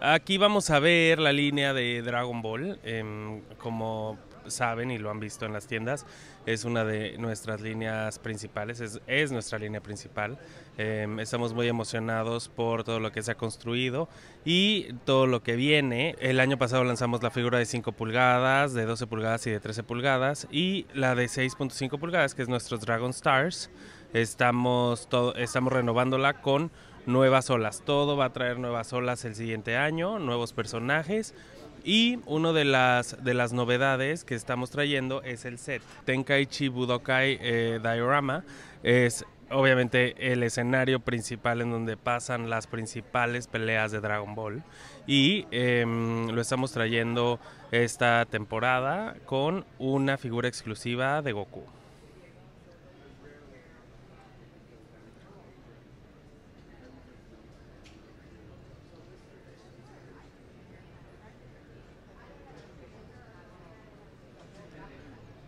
Aquí vamos a ver la línea de Dragon Ball, em, como saben y lo han visto en las tiendas, es una de nuestras líneas principales, es, nuestra línea principal. Em, estamos muy emocionados por todo lo que se ha construido y todo lo que viene. El año pasado lanzamos la figura de 5 pulgadas, de 12 pulgadas y de 13 pulgadas y la de 6.5 pulgadas, que es nuestro Dragon Stars. Estamos, todo, estamos renovándola con nuevas olas. Todo va a traer nuevas olas el siguiente año, nuevos personajes. Y una de las, de las novedades que estamos trayendo es el set. Tenkaichi Budokai eh, Diorama es obviamente el escenario principal en donde pasan las principales peleas de Dragon Ball. Y em, lo estamos trayendo esta temporada con una figura exclusiva de Goku.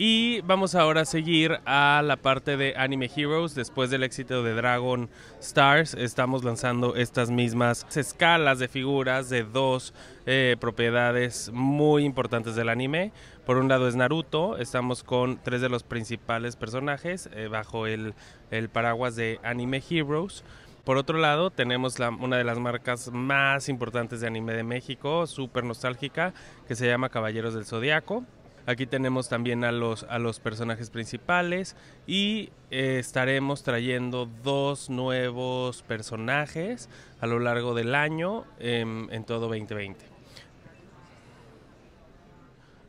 Y vamos ahora a seguir a la parte de Anime Heroes. Después del éxito de Dragon Stars, estamos lanzando estas mismas escalas de figuras de dos eh, propiedades muy importantes del anime. Por un lado es Naruto, estamos con tres de los principales personajes eh, bajo el, paraguas de Anime Heroes. Por otro lado, tenemos una de las marcas más importantes de anime de México, súper nostálgica, que se llama Caballeros del Zodiaco. Aquí tenemos también a los, a los personajes principales y eh, estaremos trayendo dos nuevos personajes a lo largo del año en todo 2020.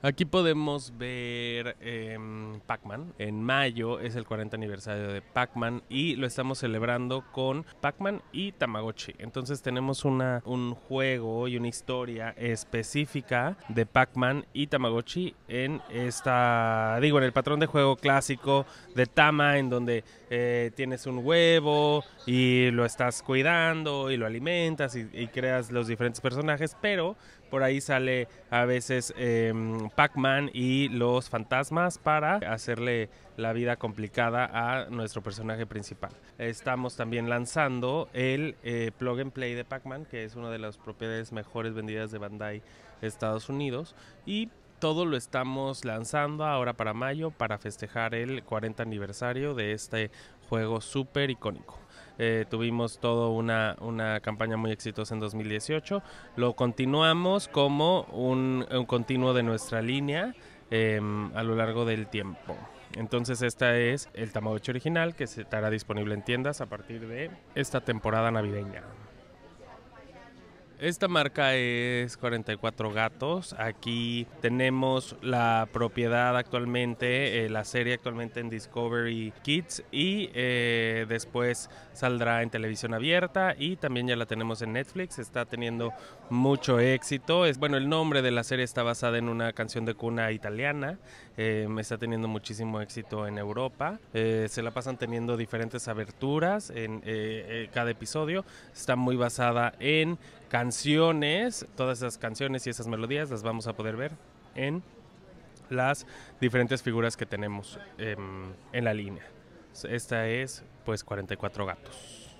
Aquí podemos ver em, Pac-Man. En mayo es el 40 aniversario de Pac-Man y lo estamos celebrando con Pac-Man y Tamagotchi. Entonces tenemos una, un juego y una historia específica de Pac-Man y Tamagotchi en esta, digo, en el patrón de juego clásico de Tama, en donde eh, tienes un huevo y lo estás cuidando y lo alimentas y creas los diferentes personajes, pero por ahí sale a veces em, Pac-Man y los fantasmas para hacerle la vida complicada a nuestro personaje principal. Estamos también lanzando el eh, plug and play de Pac-Man, que es una de las propiedades mejores vendidas de Bandai Estados Unidos. Y todo lo estamos lanzando ahora para mayo para festejar el 40 aniversario de este juego súper icónico. Eh, tuvimos toda una, una, campaña muy exitosa en 2018. Lo continuamos como un, continuo de nuestra línea em, a lo largo del tiempo. Entonces esta es el Tamagotchi original que estará disponible en tiendas a partir de esta temporada navideña. Esta marca es 44 gatos. Aquí tenemos la propiedad actualmente, eh, la serie actualmente en Discovery Kids y eh, después saldrá en televisión abierta y también ya la tenemos en Netflix. Está teniendo mucho éxito. Es bueno, el nombre de la serie está basada en una canción de cuna italiana. Eh, está teniendo muchísimo éxito en Europa. se la pasan teniendo diferentes aberturas en cada episodio. Está muy basada en canciones, todas esas canciones y esas melodías las vamos a poder ver en las diferentes figuras que tenemos em, en la línea. Esta es pues 44 gatos.